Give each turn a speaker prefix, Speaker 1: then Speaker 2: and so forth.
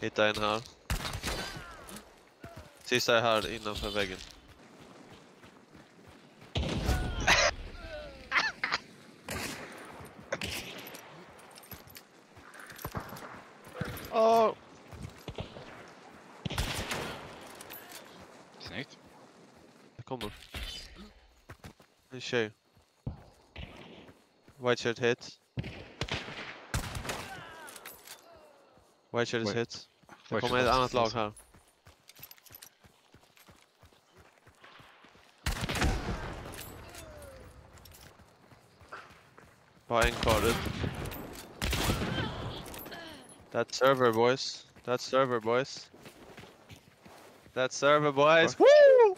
Speaker 1: Hitta en här. Sista är här innanför väggen. Åh!
Speaker 2: Snyggt.
Speaker 1: Det kommer. En tjej. White shirt hit. White shirt is
Speaker 2: Wait.
Speaker 1: hit. Det kommer ett annat lag här. Bara en kvar ut. That server boys. That server boys. That server boys. Woo!